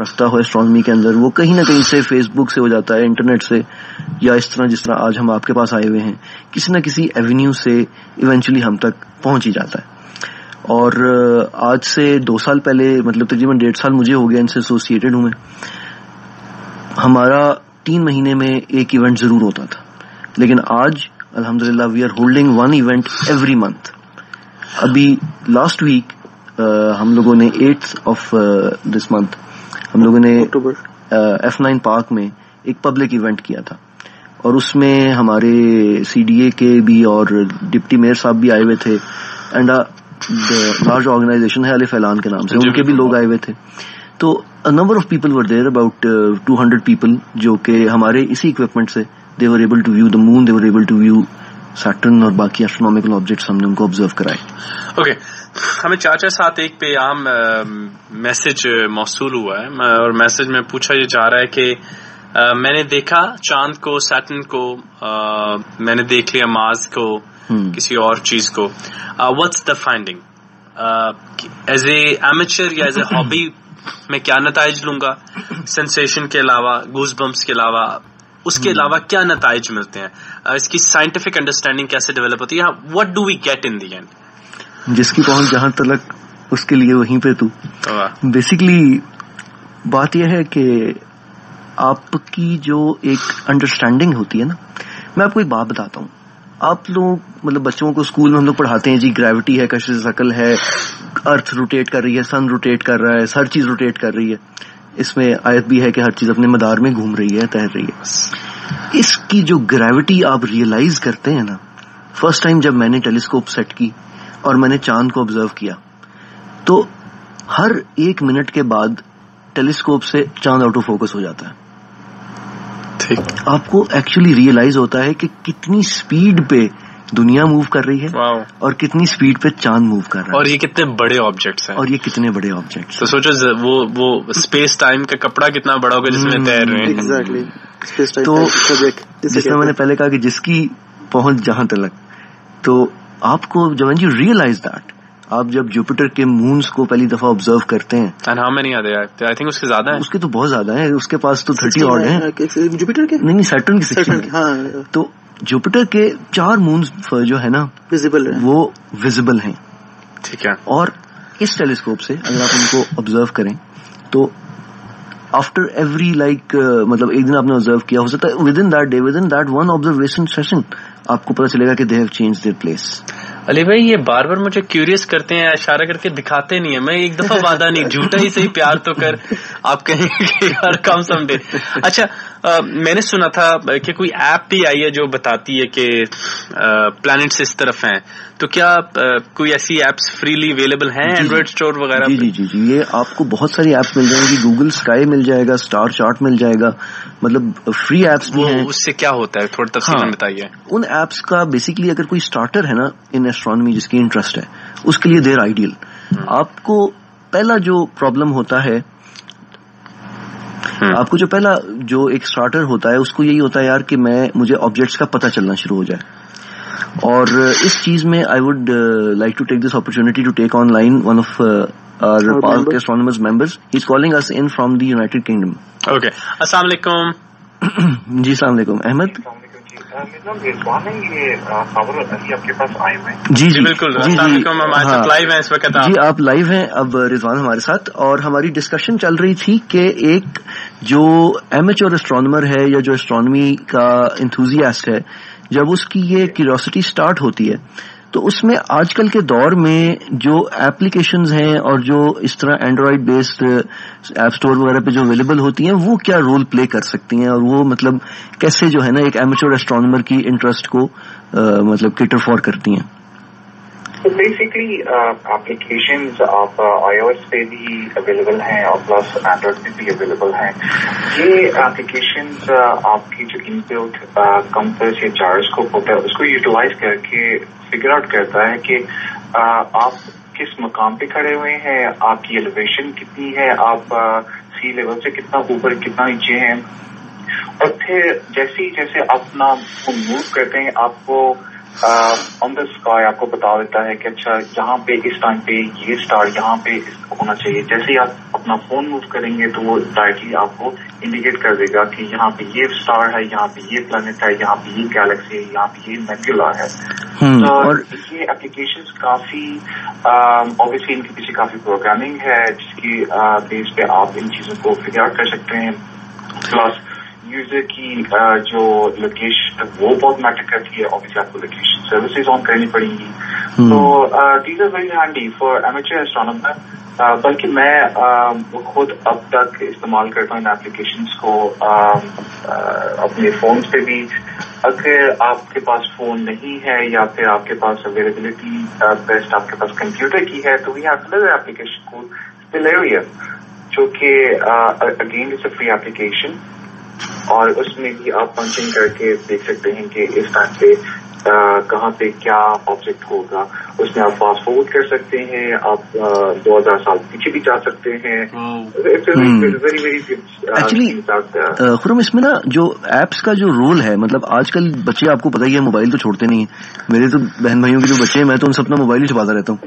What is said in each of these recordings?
رکھتا ہو اسٹرانمی کے اندر، وہ کہیں نہ کہیں سے فیس بک سے ہو جاتا ہے انٹرنیٹ سے، یا اس طرح جس طرح آج ہم آپ کے پاس آئے ہوئے ہیں، کسی نہ کسی ایونیو سے ایونچولی ہم تک پہنچ ہی جاتا ہے۔ اور آج سے دو سال پہلے مطلب تقریباً ڈیڑھ سال مجھے ہو گیا ان سے ایسوسیٹڈ ہوں میں، ہمارا تین مہینے میں ایک ایونٹ ضرور ہوتا تھا۔ لیکن آج الحمد للہ we are holding one event every month ابھی لاسٹ ویک ہم لوگوں نے ایٹ آف دس منتھ ہم لوگوں نے ایف نائن پارک میں ایک پبلک ایونٹ کیا تھا۔ اور اس میں ہمارے سی ڈی اے کے بھی اور ڈپٹی میئر صاحب بھی آئے ہوئے تھے۔ اینڈ لارج آرگنائزیشن ہے علی فیلان کے نام سے۔ ان کے بھی لوگ آئے ہوئے تھے۔ تو number of people were there about two hundred people جو کہ ہمارے اسی اکوپمنٹ سے they were able to view the moon they were able to view Saturn اور باقی ایسٹرونامیکل آبجیکٹس ہم نے ان کو آبزرو کرائے اوکے ہمیں چاچا ساتھ ایک پہ عام میسج موصول ہوا ہے۔ اور میسج میں پوچھا یہ جا رہا ہے کہ میں نے دیکھا چاند کو سیٹن کو میں نے دیکھ لیا ماز کو کسی اور چیز کو۔ What's the finding as a amateur یا ایز اے ہابی میں کیا نتائج لوں گا؟ سینسیشن کے علاوہ گوز بمپس کے علاوہ اس کے علاوہ کیا نتائج ملتے ہیں؟ اس کی سائنٹیفک انڈرسٹینڈنگ کیسے ڈیولپ ہوتی ہے؟ What do we get in the end جس کی پہنچ جہاں تلک اس کے لیے وہیں پہ تو۔ بیسکلی بات یہ ہے کہ آپ کی جو ایک انڈرسٹینڈنگ ہوتی ہے نا میں آپ کو ایک بات بتاتا ہوں۔ آپ لوگ مطلب بچوں کو اسکول میں ہم لوگ پڑھاتے ہیں جی گریوٹی ہے کشش شکل ہے ارتھ روٹیٹ کر رہی ہے سن روٹیٹ کر رہا ہے ہر چیز روٹیٹ کر رہی ہے۔ اس میں آیت بھی ہے کہ ہر چیز اپنے مدار میں گھوم رہی ہے تیر رہی ہے۔ اس کی جو گریوٹی آپ ریئلائز کرتے ہیں نا فرسٹ ٹائم جب میں نے ٹیلیسکوپ سیٹ کی اور میں نے چاند کو آبزرو کیا تو ہر ایک منٹ کے بعد ٹیلیسکوپ سے چاند آؤٹ آف فوکس ہو جاتا ہے۔ آپ کو ایکچولی ریئلائز ہوتا ہے کہ کتنی اسپیڈ پہ دنیا موو کر رہی ہے اور کتنی اسپیڈ پہ چاند موو کر رہا ہے۔ اور یہ کتنے بڑے آبجیکٹس ہیں۔ اور یہ کتنے بڑے آبجیکٹس تو سوچو وہ وہ اسپیس ٹائم کا کپڑا کتنا بڑا ہوگا جس میں تیر رہے ہیں۔ تو جس میں میں نے پہلے کہا کہ جس کی پہنچ جہاں تلک۔ تو آپ کو جب یو ریئلائز دیٹ آپ جب جوپیٹر کے مونس کو پہلی دفعہ آبزرو کرتے ہیں۔ اس کے زیادہ اس کے تو بہت زیادہ ہیں۔ اس کے پاس تو تھرٹی اور ہیں۔ جوپیٹر کے؟ نہیں سیٹرن کی ہاں۔ تو جوپیٹر کے چار مونس جو ہے نا ویزیبل وہ ویزیبل ہیں۔ ٹھیک ہے۔ اور اس ٹیلیسکوپ سے اگر آپ ان کو آبزرو کریں تو آفٹر ایوری لائک مطلب ایک دن آپ نے آبزرو کیا ہو سکتا ہے within that day within that one observation session آپ کو پتا چلے گا کہ they have change their place Ali بھائی یہ بار بار مجھے کیوریس کرتے ہیں اشارہ کر کے دکھاتے نہیں ہیں۔ میں ایک دفعہ وعدہ نہیں جھوٹا ہی صحیح پیار تو کر آپ کہیں ہر کام سمجھے۔ اچھا میں نے سنا تھا کہ کوئی ایپ بھی آئی ہے جو بتاتی ہے کہ پلانٹس اس طرف ہیں۔ تو کیا کوئی ایسی ایپس فریلی اویلیبل ہیں اینڈرائڈ اسٹور وغیرہ جی جی جی یہ آپ کو بہت ساری ایپس مل جائیں گی۔ گوگل اسکائی مل جائے گا اسٹار چارٹ مل جائے گا۔ مطلب فری ایپس بھی ہیں۔ اس سے کیا ہوتا ہے؟ تھوڑا تفصیل بتائیے۔ ان ایپس کا بیسکلی اگر کوئی اسٹارٹر ہے نا ان ایسٹرانمی جس کی انٹرسٹ ہے اس کے لیے دیر آئیڈیل آپ کو پہلا جو پرابلم ہوتا ہے آپ کو جو پہلا جو ایک اسٹارٹر ہوتا ہے اس کو یہی ہوتا ہے یار کہ میں مجھے آبجیکٹس کا پتہ چلنا شروع ہو جائے۔ اور اس چیز میں I would like to take this opportunity to take online one of astronomers members is calling us in from the United Kingdom okay السلام علیکم جی السلام علیکم۔ احمد؟ جی جی۔ بالکل۔ جی آپ۔ لائیو ہیں۔ اب رضوان ہمارے ساتھ۔ اور ہماری ڈسکشن چل رہی تھی کہ ایک جو ایم اسٹرانومر ہے یا جو اسٹرانومی کا انتھوزیاسٹ ہے، جب اس کی یہ کیوریوسٹی اسٹارٹ ہوتی ہے، تو اس میں آج کل کے دور میں جو ایپلیکیشنز ہیں اور جو اس طرح اینڈرائڈ بیسڈ ایپ اسٹور وغیرہ پہ جو اویلیبل ہوتی ہیں، وہ کیا رول پلے کر سکتی ہیں اور وہ مطلب کیسے جو ہے نا ایک ایمیچور اسٹرانومر کی انٹرسٹ کو uh, مطلب کیٹر فور کرتی ہیں؟ تو بیسکلی اپلیکیشن آپ آئی او ایس پہ بھی اویلیبل ہیں اور پلس اینڈرائڈ پہ بھی اویلیبل ہیں یہ اپلیکیشن آپ کی جو ان بلٹ کمپس یا چارج کو ہوتا ہے اس کو یوٹیلائز کر کے فگر آؤٹ کرتا ہے کہ آپ کس مقام پہ کھڑے ہوئے ہیں آپ کی ایلیویشن کتنی ہے آپ سی لیول سے کتنا اوپر کتنا نیچے ہیں اور پھر جیسے جیسے اپنا موو کرتے ہیں آپ کو اسکائی آپ کو بتا دیتا ہے کہ اچھا یہاں پہ اس ٹائم پہ یہ اسٹار یہاں پہ ہونا چاہیے۔ جیسے ہی آپ اپنا فون موو کریں گے تو وہ ڈائریکٹلی آپ کو انڈیکیٹ کر دے گا کہ یہاں پہ یہ اسٹار ہے یہاں پہ یہ پلانٹ ہے یہاں پہ یہ گیلیکسی ہے یہاں پہ یہ نیبولا ہے۔ اور یہ اپلیکیشن کافی اوبیسلی ان کے پیچھے کافی پروگرامنگ ہے جس کی بیس پہ آپ ان چیزوں کو فگر آؤٹ کر سکتے ہیں۔ پلس یوزر کی جو لوکیشن وہ بہت میٹر کرتی ہے آبیسلی آپ کو لوکیشن سروسز آن کرنی پڑیں گی۔ تو these are very handy for amateur astronomer بلکہ میں خود اب تک استعمال کرتا ہوں ان ایپلیکیشنس کو اپنے فونس پہ بھی۔ اگر آپ کے پاس فون نہیں ہے یا پھر آپ کے پاس اویلیبلٹی بیسٹ آپ کے پاس کمپیوٹر کی ہے تو وی ہیو ایپلیکیشن کو جو کہ again is a free application اور اس میں بھی آپ پنچنگ کر کے دیکھ سکتے ہیں کہ اس ٹائم پہ کہاں پہ کیا آبجیکٹ ہوگا اس میں آپ فاسٹ فارورڈ کر سکتے ہیں آپ دو ہزار سال پیچھے بھی جا سکتے ہیں۔ ایکچولی خرم اس میں نا جو ایپس کا جو رول ہے مطلب آج کل بچے آپ کو پتا ہی ہے موبائل تو چھوڑتے نہیں ہیں۔ میرے تو بہن بھائیوں کے جو بچے ہیں میں تو ان سے اپنا موبائل ہی چھپاتا رہتا ہوں۔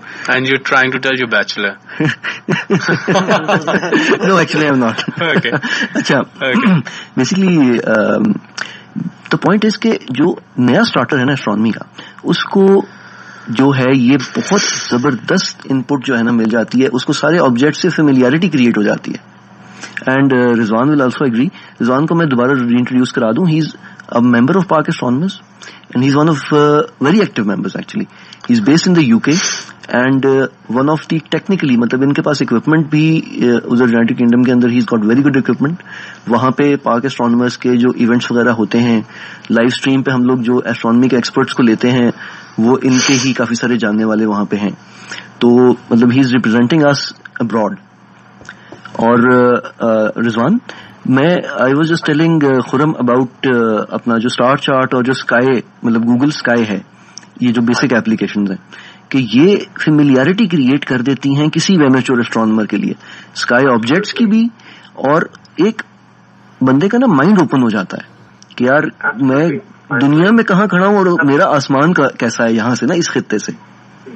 اچھا بیسکلی دا پوائنٹ از کہ جو نیا اسٹارٹر ہے نا اسٹرانمی کا، اس کو جو ہے یہ بہت زبردست ان پٹ جو ہے نا مل جاتی ہے، اس کو سارے آبجیکٹ سے فیملیئرٹی کریٹ ہو جاتی ہے۔ And Rizwan will also agree Rizwan کو میں دوبارہ ری انٹروڈیوس کرا دوں ہی از a member of Pak astronomers and he is one of very active members actually he is based in the U K and one of the technically مطلب ان کے پاس equipment بھی ادھر یونائٹیڈ کنگڈم کے اندر he is got very good equipment وہاں پہ پاک astronomers کے جو ایونٹس وغیرہ ہوتے ہیں لائیو اسٹریم پہ ہم لوگ جو ایسٹرانمی کے ایکسپرٹس کو لیتے ہیں وہ ان کے ہی کافی سارے جاننے والے وہاں پہ ہیں تو مطلب ہی از ریپرزینٹنگ آس ابراڈ اور رضوان میں I was just telling Khurram about اپنا جو اسٹار چارٹ اور جو اسکائی مطلب گوگل اسکائی ہے یہ جو بیسک ایپلیکیشن ہیں کہ یہ فیملیئرٹی کریٹ کر دیتی ہیں کسی ویمیچور اسٹرانومر کے لیے. اسکائی آبجیکٹس کی بھی اور ایک بندے کا نا مائنڈ اوپن ہو جاتا ہے کہ یار میں دنیا میں کہاں کھڑا ہوں اور میرا آسمان کا کیسا ہے یہاں سے نا اس خطے سے.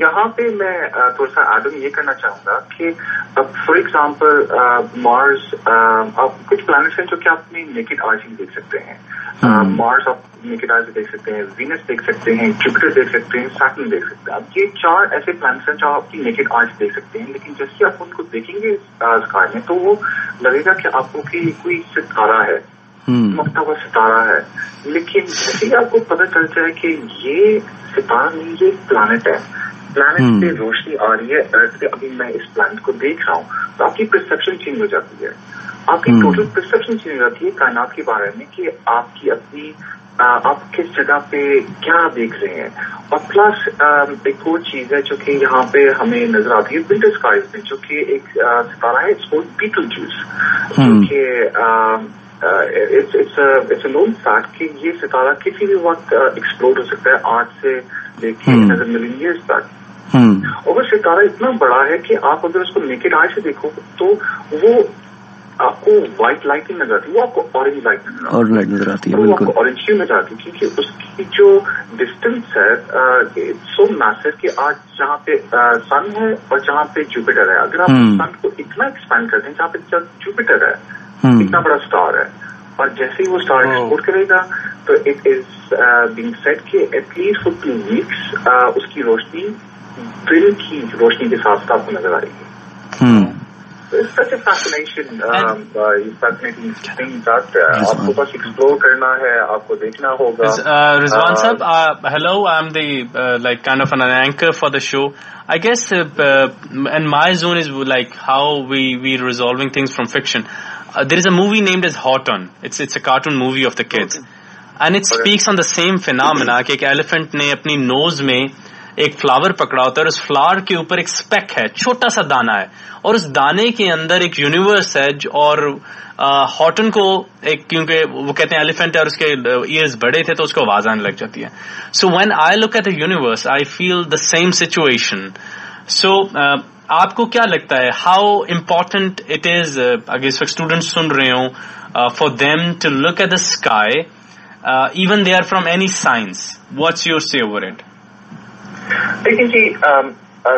یہاں پہ میں تھوڑا سا ایڈم یہ کرنا چاہوں گا کہ فار ایگزامپل مارس آپ کچھ پلانٹس ہیں جو کہ آپ اپنی نیکڈ آئی سے دیکھ سکتے ہیں۔ مارس آپ نیکڈ سے دیکھ سکتے ہیں وینس دیکھ سکتے ہیں جپٹر دیکھ سکتے ہیں سیٹن دیکھ سکتے ہیں۔ اب یہ چار ایسے پلانٹس ہیں جو آپ کی نیکڈ سے دیکھ سکتے ہیں لیکن جیسے آپ ان کو دیکھیں گے اسکائی میں تو وہ لگے گا کہ آپ کو کہ کوئی ستارہ ہے۔ مکتا ہوا ستارہ ہے۔ لیکن جیسے ہی آپ کو پتہ چلتا ہے کہ یہ ستارہ نہیں یہ پلانٹ ہے۔ پلانٹ پہ روشنی آ رہی ہے ارتھ پہ ابھی میں اس پلانٹ کو دیکھ رہا ہوں۔ تو آپ کی پرسپشن چینج ہو جاتی ہے۔ آپ کی ٹوٹل پرسپشن چینج ہو جاتی ہے کائنات کے بارے میں کہ آپ کی اپنی آپ کس جگہ پہ کیا دیکھ رہے ہیں۔ اور پلس ایک اور چیز ہے جو کہ یہاں پہ ہمیں نظر آتی ہے ونٹر اسکائز میں جو کہ ایک ستارہ ہے اس کو بیٹل جوس جو کہ نون فیکٹ کہ یہ ستارہ کسی بھی وقت ایکسپلور ہو سکتا ہے۔ آج سے لے کے نظر ملیں گے اس تک اور وہ ستارہ اتنا بڑا ہے کہ آپ اگر اس کو نیکڈ آئی سے دیکھو تو وہ آپ کو وائٹ لائٹ نہیں نظر آتی وہ آپ کو اورنج لائٹ نظر آتی ہے۔ وہ آپ کو اورنج کیوں نظر آتی کیونکہ اس کی جو ڈسٹینس ہے سو میسر کہ آج جہاں پہ سن ہے اور جہاں پہ جوپیٹر ہے۔ اگر آپ سن کو اتنا ایکسپینڈ کرتے ہیں جہاں پہ جوپیٹر ہے اتنا بڑا اسٹار ہے۔ اور جیسے ہی وہ اسٹار ایکسپورٹ کرے گا تو اٹ از بینگ سیٹ کہ at least four two weeks اس کی روشنی دل کی روشنی کے ساتھ ساتھ کو نظر آئے گی سچ اے فیسنیشن آپ کو بس ایکسپلور کرنا ہے آپ کو دیکھنا ہوگا رضوان صاحب hello I am the like kind of an anchor for the show I guess and my zone is like how we we resolve things from fiction there is a movie named is Horton it's it's a cartoon movie of the kids and it speaks on the same phenomena کہ ایک elephant نے اپنی نوز میں ایک flower پکڑا ہوتا ہے اور اس فلاور کے اوپر ایک اسپیک ہے، چھوٹا سا دانا ہے۔ اور اس دانے کے اندر ایک یونیورس ہے اور ہاٹن کو ایک کیونکہ وہ کہتے ہیں ایلیفینٹ ہے اور اس کے ایئرز بڑے تھے تو اس کو آواز آنے لگ جاتی ہے۔ So when I look at the universe I feel the same situation so آپ کو کیا لگتا ہے؟ ہاؤ امپورٹنٹ اٹ از اگر اس وقت اسٹوڈینٹ سن رہے ہوں for them to look at the sky even they are from any science what's your see over it دیکھیں جی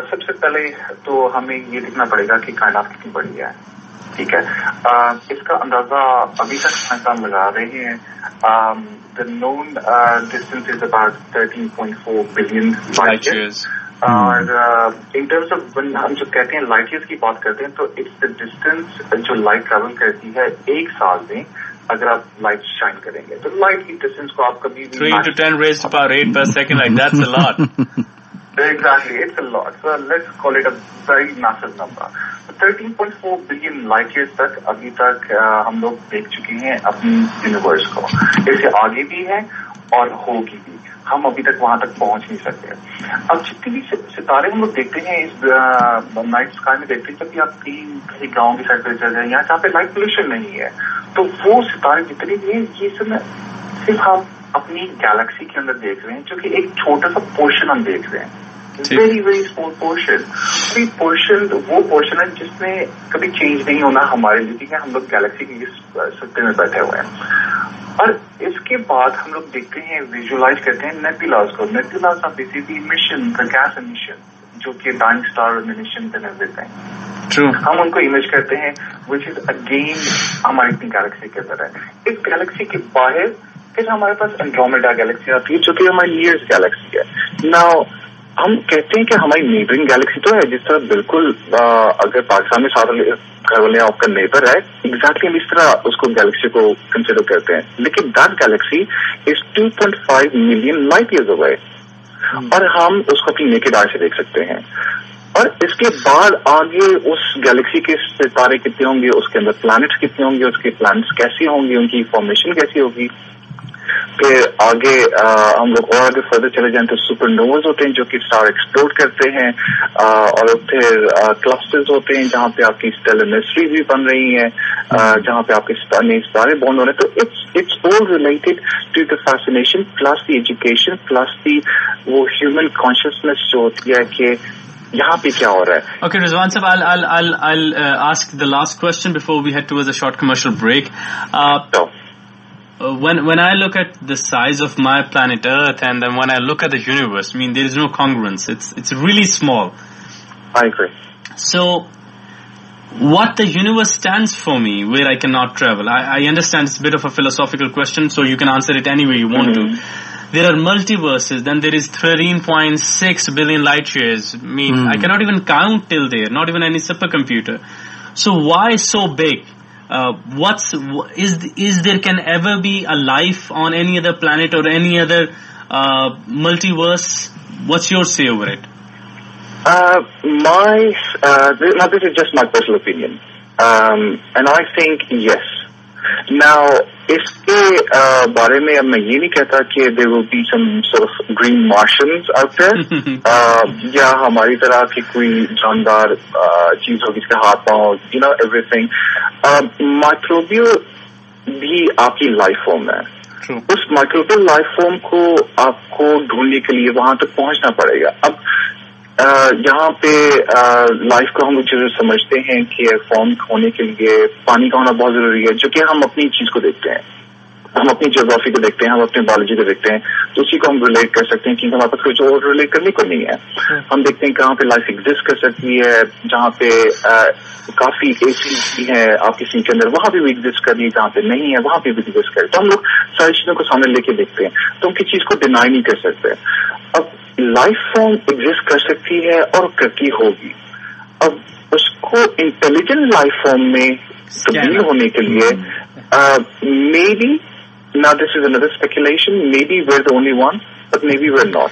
سب سے پہلے تو ہمیں یہ دیکھنا پڑے گا کہ کائنات کتنی بڑی ہے ٹھیک ہے؟ اس کا اندازہ ابھی تک سائنسدان لگا رہے ہیں the known distance is about thirteen point four billion اور ان ٹرمس آف ہم جو کہتے ہیں لائٹ ایئرس کی بات کرتے ہیں تو اٹس دا ڈسٹینس جو لائٹ ٹریول کرتی ہے ایک سال میں اگر آپ لائٹ شائن کریں گے تو لائٹ کی ڈسٹینس کو آپ کبھی بھی Exactly, it's a lot. So let's call it a very massive number. Thirteen point four billion light year تک ابھی تک ہم لوگ دیکھ چکے ہیں اپنی یونیورس کو اس سے آگے بھی ہے اور ہوگی بھی ہم ابھی تک وہاں تک پہنچ نہیں سکتے اب جتنے بھی ستارے ہم لوگ دیکھتے ہیں اس نائٹ اسکائی میں دیکھتے ہیں جب بھی آپ تین کہیں گاؤں کی سائڈ پہ چل جائیں یہاں جہاں پہ لائٹ پولوشن نہیں ہے تو وہ ستارے جتنے بھی ہیں یہ سب صرف ہم اپنی گیلیکسی کے اندر دیکھ رہے ہیں جو کہ ایک چھوٹا سا پورشن ہم دیکھ رہے ہیں۔ Very very small portion portion وہ پورشن ہے جس میں کبھی چینج نہیں ہونا ہمارے لیے ہے ہم لوگ گیلیکسی کے سطح میں بیٹھے ہوئے ہیں۔ اور اس کے بعد ہم لوگ دیکھتے ہیں ویژلائز کرتے ہیں نیپیلاز کو nebulas of basically mission the gas emission جو کہ ڈائنگ اسٹار ہیں ہم ان کو امیج کرتے ہیں وچ از اگین ہماری اپنی گیلیکسی کے اندر ہے۔ اس گیلیکسی کے باہر پھر ہمارے پاس انڈرومیڈا گیلیکسی آتی ہے جو کہ ہماری نیئرس گیلیکسی ہے۔ نا ہم کہتے ہیں کہ ہماری نیبرنگ گیلیکسی تو ہے جس طرح بالکل اگر پاکستان میں ساتھ گھر والے آپ کا نیبر ہے ایگزیکٹلی ہم اس طرح اس کو گیلیکسی کو کنسیڈر کرتے ہیں۔ لیکن that galaxy is two point five million light years ہوئے اور ہم اس کو اپنی نیکڈ آئی سے دیکھ سکتے ہیں۔ اور اس کے بعد آگے اس گیلیکسی کے ستارے کتنے ہوں گے، اس کے اندر پلانٹس کتنے ہوں گے، اس کے پلانٹس کیسی ہوں گی ان کی فارمیشن کیسی ہوگی؟ پھر آگے ہم لوگ اور آگے فردر چلے جائیں تو سپر نوز ہوتے ہیں جو کہ اسٹار ایکسپلور کرتے ہیں اور پھر کلسٹرز ہوتے ہیں جہاں پہ آپ کی اسٹیلمسٹری بھی بن رہی ہیں جہاں پہ آپ کے ستارے بون ہو رہے ہیں۔ تو it's all related to the fascination plus the education plus the وہ ہیومن کانشیسنیس جو ہوتی ہے کہ یہاں پہ کیا ہو رہا ہے۔ اوکے رضوان صاحب ask the last question before we head to a short commercial break when when I look at the size of my planet Earth, and then when I look at the universe, I mean there is no congruence. It's it's really small. I agree. So, what the universe stands for me, where I cannot travel, I, I understand it's a bit of a philosophical question, so you can answer it any way you want mm-hmm. to. There are multiverses, then there is 13.6 billion light years. I mean, mm. I cannot even count till there, not even any supercomputer. So why so big? Uh, what's is is there can ever be a life on any other planet or any other uh, multiverse? What's your say over it? Uh, my now this is just my personal opinion, um, and I think yes. Now اس کے بارے میں اب میں یہ نہیں کہتا کہ there will be some sort of green martians out یا ہماری طرح کی کوئی جاندار چیز ہوگی اس کے ہاتھ پاؤں یو نو ایوری تھنگ مائکروبیو بھی آپ کی لائف فارم ہے۔ اس مائکروبیو لائف فارم کو آپ کو ڈھونڈنے کے لیے وہاں تک پہنچنا پڑے گا۔ اب یہاں پہ لائف کو ہم جو سمجھتے ہیں کہ فارم ہونے کے لیے پانی کا ہونا بہت ضروری ہے، جو کہ ہم اپنی چیز کو دیکھتے ہیں۔ ہم اپنی جیوگرافی کو دیکھتے ہیں ہم اپنی بایولوجی کو دیکھتے ہیں تو اسی کو ہم ریلیٹ کر سکتے ہیں کیونکہ ہمارے پاس کچھ اور ریلیٹ کرنے کو نہیں ہے۔ ہم دیکھتے ہیں کہاں پہ لائف ایگزٹ کر سکتی ہے جہاں پہ کافی ایسی بھی ہے آپ کسی کے اندر وہاں پہ بھی ایگزٹ کرنی جہاں پہ نہیں ہے وہاں پہ بھی ایگزٹ کرے تو ہم لوگ ساری چیزوں کو سامنے لے کے دیکھتے ہیں۔ تو ہم کسی چیز کو ڈینائی نہیں کر سکتے۔ اب لائف فارم ایگزٹ کر سکتی ہے اور کرتی ہوگی۔ اب اس کو انٹیلیجنٹ لائف فارم میں تبدیل ہونے کے لیے maybe Now, this is another speculation. Maybe we're the only one, but maybe we're not.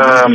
um,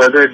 further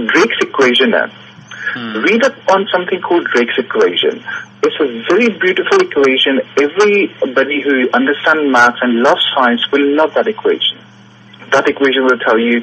Drake's equation read up on something called Drake's equation. It's a very beautiful equation. Everybody who understands maths and loves science will love that equation. That equation will tell you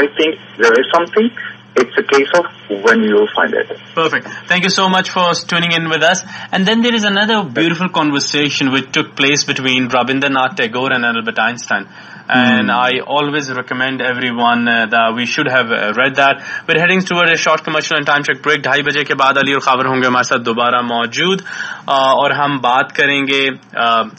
I think there is something it's a case of when you find it. Perfect. Thank you so much for tuning in with us. And then there is another beautiful conversation which took place between Rabindranath Tagore and Albert Einstein. And I always recommend everyone uh, that we should have uh, read that. We're heading toward a short commercial and time check break. ڈھائی بجے کے بعد علی اور خابر ہوں گے ہمارے ساتھ دوبارہ موجود اور ہم بات کریں گے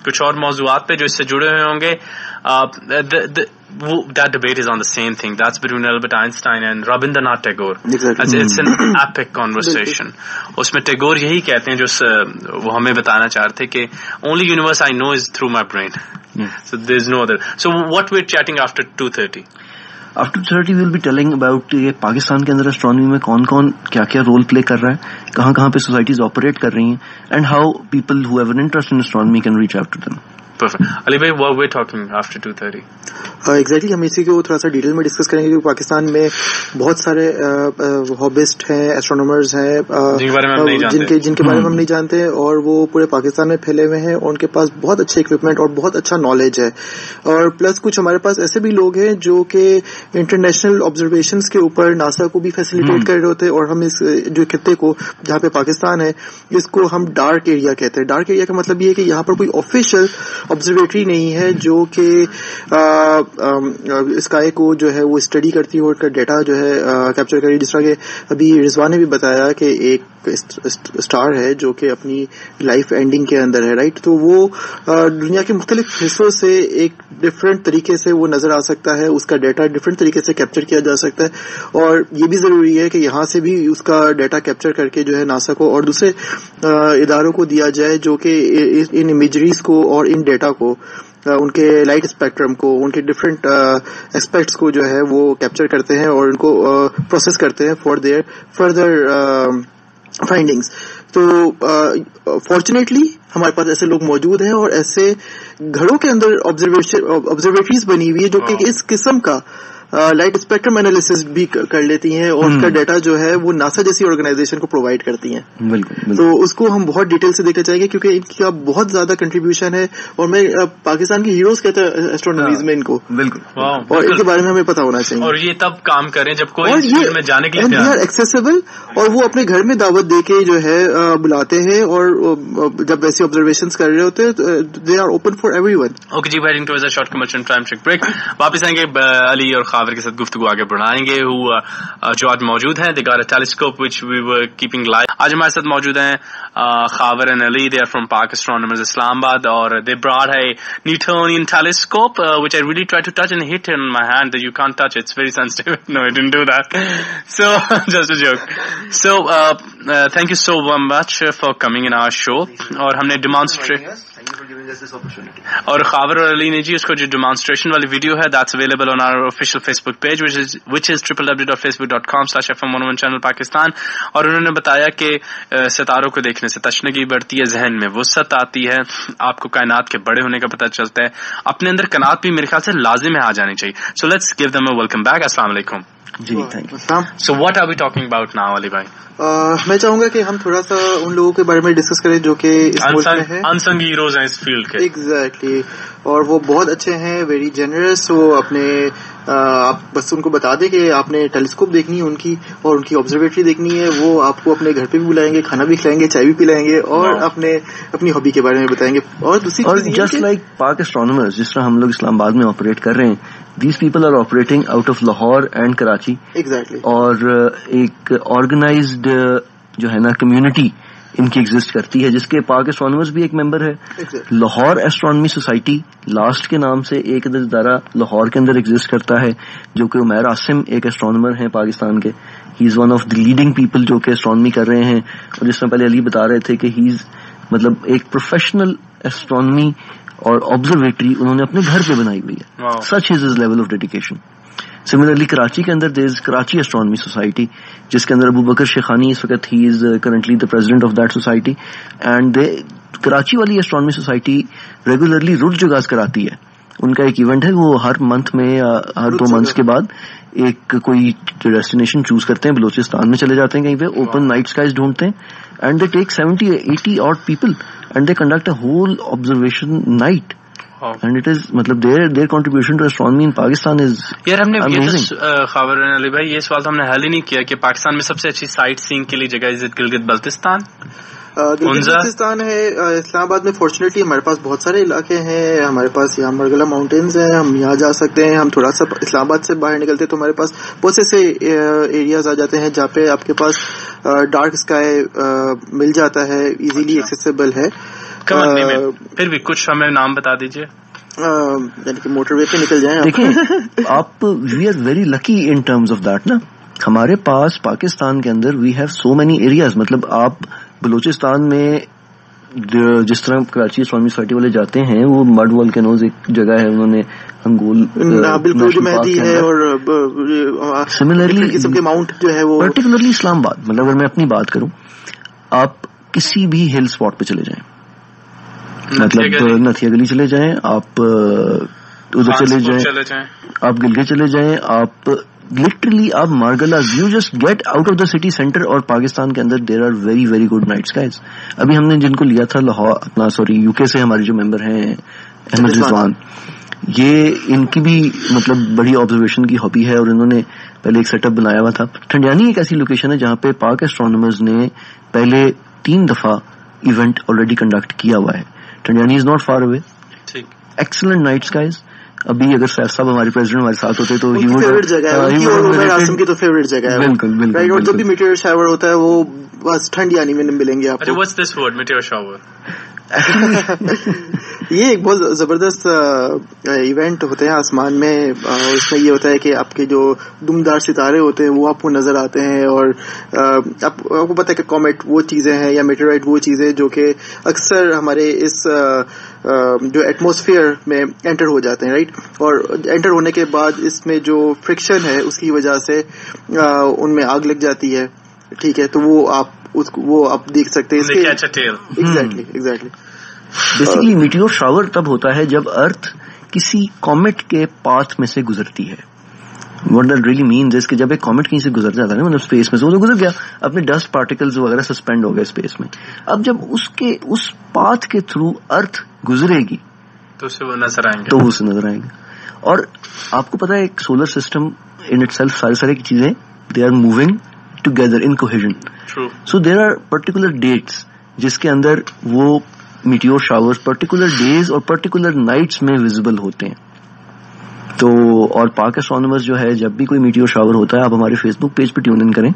کچھ اور موضوعات پہ جو اس سے جڑے ہوئے ہوں گے that debate is on the same thing. That's between Albert Einstein and Rabindranath Tagore. Exactly. It's an epic conversation. اس میں ٹیگور یہی کہتے ہیں جو وہ ہمیں بتانا چاہتے تھے کہ only universe I know is through my brain so there is no other so what we'd chatting after two thirty after thirty will be telling about یہ پاکستان کے اندر اسٹرانومی میں کون کون کیا کیا رول پلے کر رہا ہے کہاں کہاں پہ سوسائٹیز آپریٹ کر رہی ہیں and how people who have an interest in astronomy can reach out to them Ali بھائی what we talking after two thirty exactly ہم اسی کو تھوڑا سا ڈیٹیل میں ڈسکس کریں گے کیونکہ پاکستان میں بہت سارے ہابسٹ ہیں ایسٹرونومرز ہیں جن کے جن کے بارے میں ہم نہیں جانتے اور وہ پورے پاکستان میں پھیلے ہوئے ہیں اور ان کے پاس بہت اچھے اکوپمنٹ اور بہت اچھا نالج ہے. اور پلس کچھ ہمارے پاس ایسے بھی لوگ ہیں جو کہ انٹرنیشنل آبزرویشنس کے اوپر ناسا کو بھی فیسلٹیٹ کر رہے ہوتے ہیں اور ہم اس جو خطے کو جہاں پہ پاکستان ہے اس کو ہم ڈارک ایریا کہتے ہیں. ڈارک ایریا کا مطلب یہ ہے کہ یہاں پر کوئی آفیشیل آبزرویٹری نہیں ہے جو کہ اسکائی کو جو ہے وہ اسٹڈی کرتی ہے اور کا ڈیٹا جو ہے کیپچر کری جس طرح کہ ابھی رضوان نے بھی بتایا کہ ایک اسٹار ہے جو کہ اپنی لائف اینڈنگ کے اندر ہے رائٹ تو وہ دنیا کے مختلف حصوں سے ایک ڈفرینٹ طریقے سے وہ نظر آ سکتا ہے، اس کا ڈیٹا ڈفرینٹ طریقے سے کیپچر کیا جا سکتا ہے، اور یہ بھی ضروری ہے کہ یہاں سے بھی اس کا ڈیٹا کیپچر کر کے جو ہے ناسا کو اور دوسرے اداروں کو دیا جائے جو کہ ان امیجریز کو اور ان ڈیٹا کو ان کے لائٹ اسپیکٹرم کو، ان کے ڈفرینٹ اسپیکٹس کو جو ہے وہ کیپچر کرتے ہیں اور ان کو پروسیس کرتے ہیں فار دیئر فردر فائنڈنگس تو فارچونیٹلی ہمارے پاس ایسے لوگ موجود ہیں اور ایسے گھروں کے اندر آبزرویٹریز بنی ہوئی ہے جو کہ اس قسم کا لائٹ اسپیکٹرم اینالیس بھی کر لیتی ہیں اور اس کا ڈیٹا جو ہے وہ ناسا جیسی آرگنائزیشن کو پرووائڈ کرتی ہیں۔ تو اس کو ہم بہت ڈیٹیل سے دیکھنا چاہیں گے کیونکہ ان کا بہت زیادہ کنٹریبیوشن ہے اور میں پاکستان کے ہیروز کہتا ہوں ایسٹرونومیز میں ان کو۔ بالکل۔ اور ان کے بارے میں ہمیں پتا ہونا چاہیے اور یہ تب کام کریں جب کوئی میں جانے کے لیے ایکسیسیبل اور وہ اپنے گھر میں دعوت دے کے جو ہے بلاتے ہیں اور جب ویسی آبزرویشن کر رہے ہوتے ہیں they are open for every okay G short commercial time break واپس آئیں گے علی اور خاور کے ساتھ گفتگو آگے بڑھائیں گے۔ ہوا جو آج موجود ہیں دی گار telescope which we were keeping life آج ہمارے ساتھ موجود ہیں Khawar and Ali they are from Pak astronomers Islamabad اور دے براڈ ہے Newtonian telescope which I really try to touch and hit in my hand you can touch it's very sensitive no I don't do that so just joke so thank you so much for coming in our show اور ہم نے demonstrate اور خاور اور علی نے جی اس کو جو demonstration والی video ہے that's available on our official Facebook page which is triple W dot Facebook dot com slash F M one channel Pakistan اور انہوں نے بتایا کہ ستاروں کو دیکھنے سے تشنگی بڑھتی ہے، ذہن میں وسط آتی ہے، آپ کو کائنات کے بڑے ہونے کا پتہ چلتا ہے۔ اپنے اندر کنات بھی میرے خیال سے لازم ہے آ جانی چاہیے۔ So let's give them a welcome back السلام علیکم۔ جی thank you so what are we talking about now Ali بھائی؟ میں چاہوں گا کہ ہم تھوڑا سا ان لوگوں کے بارے میں ڈسکس کریں جو کہ انسنگ ہیروز ہیں۔ اس فیلڈ کے۔ ایگزیکٹلی اور وہ بہت اچھے ہیں ویری جنرس وہ اپنے آپ بس ان کو بتا دیں کہ آپ نے ٹیلیسکوپ دیکھنی ہے ان کی اور ان کی آبزرویٹری دیکھنی ہے وہ آپ کو اپنے گھر پہ بھی بلائیں گے کھانا بھی کھلائیں گے چائے بھی پلائیں گے اور اپنے اپنی ہابی کے بارے میں بتائیں گے۔ اور دوسری جسٹ لائک پاک اسٹرانومر جس طرح ہم لوگ اسلام آباد میں آپریٹ کر رہے ہیں these people are operating out of Lahore and Karachi اور ایک آرگنائزڈ جو ہے نا کمیونٹی ان کی ایگزٹ کرتی ہے جس کے پاک اسٹرانومرز بھی ایک ممبر ہے. لاہور ایسٹرانمی سوسائٹی لاسٹ کے نام سے ایک ادارہ لاہور کے اندر ایگزٹ کرتا ہے جو کہ عمیر عاصم ایک ایسٹرانومر ہیں پاکستان کے. He is one of the leading people جو کہ اسٹرانمی کر رہے ہیں. اور جس میں پہلے علی بتا رہے تھے کہ ہی از مطلب ایک پروفیشنل ایسٹرانمی اور آبزرویٹری انہوں نے اپنے گھر پہ بنائی ہوئی ہے۔ Such is is level of dedication similarly Karachi کے اندر there is Karachi astronomy society جس کے اندر ابو بکر شیخانی اس وقت he is currently the president of that society and Karachi والی اسٹرانمی سوسائٹی ریگولرلی روٹ جگاز کراتی ہے۔ ان کا ایک ایونٹ ہے وہ ہر منتھ میں ہر دو منتھس کے بعد ایک کوئی ڈیسٹینیشن چوز کرتے ہیں بلوچستان میں چلے جاتے ہیں کہیں پہ اوپن نائٹ اسکائز ڈھونڈتے ہیں and they take seventy eighty odd people and they conduct a whole observation night and it is مطلب their their contribution to astronomy in Pakistan is یار ہم نے خبر علی بھائی یہ سوال تو ہم نے حل ہی نہیں کیا کہ پاکستان میں سب سے اچھی سائٹ سینگ کے لیے جگہ گلگت بلتستان بلوچستان ہے؟ اسلام آباد میں فارچونیٹلی ہمارے پاس بہت سارے علاقے ہیں ہمارے پاس یہاں مرگلا ماؤنٹینز ہیں ہم یہاں جا سکتے ہیں ہم تھوڑا سا اسلام آباد سے باہر نکلتے تو ہمارے پاس بہت سے ایسے ایریاز آ جاتے ہیں جہاں پہ آپ کے پاس ڈارک اسکائی مل جاتا ہے ایزیلی ایکسیسیبل ہے۔ پھر بھی کچھ ہمیں نام بتا دیجیے یعنی کہ موٹر وے پہ نکل جائیں دیکھیں آپ we are very lucky in terms of that نا ہمارے پاس پاکستان کے اندر we have so many areas مطلب آپ بلوچستان میں جس طرح کراچی اسلامی سوسائٹی والے جاتے ہیں وہ مڈ والکنوز ایک جگہ ہے انہوں نے انگول بالکل ہے اور سملرلی ماؤنٹ جو ہے وہ پرٹیکولرلی اسلام آباد مطلب اگر میں اپنی بات کروں آپ کسی بھی ہل اسپاٹ پہ چلے جائیں۔ مطلب نتھیا گلی چلے جائیں آپ ادھر چلے جائیں آپ گلگے چلے جائیں آپ لٹرلی آپ Margalla you just get out of the city centre اور پاکستان کے اندر there are very very good nights guys ابھی ہم نے جن کو لیا تھا لاہور اپنا سوری یو کے سے ہمارے جو ممبر ہیں احمد رضوان یہ ان کی بھی مطلب بڑی آبزرویشن کی ہابی ہے اور انہوں نے پہلے ایک سیٹ اپ بنایا ہوا تھا۔ ٹھنڈیانی ایک ایسی لوکیشن ہے جہاں پہ پاک ایسٹرانومرز نے پہلے تین دفعہ ایونٹ آلریڈی کنڈکٹ کیا ہوا ہے۔ Tandiani is not far away excellent night guys ابھی اگر سیف صاحب ہمارے پریزیڈنٹ ہمارے ساتھ ہوتے تو فیوریٹ جگہ ہے کی تو فیوریٹ جگہ ہے۔ بالکل بالکل اور جب بھی میٹیور شاور ہوتا ہے وہ بس ٹھنڈ یعنی میں ملیں گے آپ کو۔ دس ورڈ میٹیور شاور یہ ایک بہت زبردست ایونٹ ہوتے ہیں آسمان میں اس میں یہ ہوتا ہے کہ آپ کے جو دمدار ستارے ہوتے ہیں وہ آپ کو نظر آتے ہیں اور آپ کو پتا ہے کہ کامٹ وہ چیزیں ہیں یا میٹرائٹ وہ چیزیں جو کہ اکثر ہمارے اس جو ایٹموسفیئر میں انٹر ہو جاتے ہیں رائٹ اور انٹر ہونے کے بعد اس میں جو فرکشن ہے اس کی وجہ سے ان میں آگ لگ جاتی ہے ٹھیک ہے؟ تو وہ آپ وہ آپ دیکھ سکتے ہیں exactly exactly basically meteor shower تب ہوتا ہے جب ارتھ کسی کامٹ کے پاتھ میں سے گزرتی ہے۔ وٹ دیٹ ریئلی مینز اس کہ جب ایک کامٹ کہیں سے گزر جاتا ہے مطلب اسپیس میں سے وہ تو گزر گیا۔ اپنے ڈسٹ پارٹیکلز وغیرہ سسپینڈ ہو گئے اسپیس میں۔ اب جب اس کے اس پاتھ کے تھرو ارتھ گزرے گی تو اسے وہ نظر آئیں گے۔ تو اسے نظر آئیں گے۔ اور آپ کو پتا ہے ایک solar system in itself ساری ساری چیزیں they are moving together in cohesion so there are particular dates جس کے اندر وہ میٹیور شاور پرٹیکولر ڈیز اور پرٹیکولر نائٹس میں ویزیبل ہوتے ہیں۔ تو اور پاک اسٹرانومرز جو ہے جب بھی کوئی میٹیور شاور ہوتا ہے آپ ہمارے فیس بک پیج پہ ٹیون ان کریں۔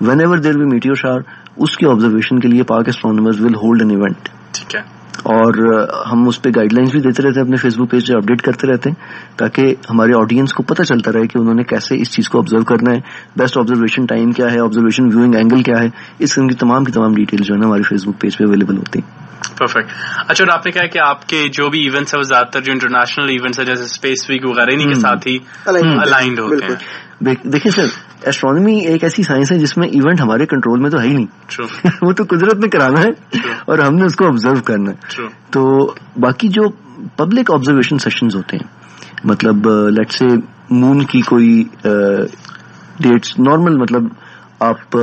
Whenever there be meteor shower اس کی آبزرویشن کے لیے Pak astronomers will hold an event ٹھیک ہے۔ اور ہم اس پہ گائیڈ لائنس بھی دیتے رہتے ہیں اپنے فیس بک پیج پہ اپڈیٹ کرتے رہتے ہیں تاکہ ہمارے آڈینس کو پتہ چلتا رہے کہ انہوں نے کیسے اس چیز کو آبزرو کرنا ہے۔ بیسٹ آبزرویشن ٹائم کیا ہے آبزرویشن ویوئنگ اینگل کیا ہے۔ اس قسم کی تمام کی تمام ڈیٹیل جو ہے نا ہمارے فیس بک پیج پہ اویلیبل ہوتی ہیں۔ پرفیکٹ اچھا اور آپ نے کہا کہ آپ کے جو بھی ایونٹس ہیں وہ زیادہ تر جو انٹرنیشنل ایونٹس ہیں جیسے اسپیس ویک وغیرہ انہیں کے ساتھ ہی الائنڈ ہوتے ہیں دیکھیں سر ایسٹرانومی ایک ایسی سائنس ہے جس میں ایونٹ ہمارے کنٹرول میں تو ہے ہی نہیں وہ تو قدرت نے کرانا ہے اور ہم نے اس کو آبزرو کرنا ہے تو باقی جو پبلک آبزرویشن سیشنز ہوتے ہیں مطلب لیٹ سے مون کی کوئی ڈیٹس نارمل مطلب آپ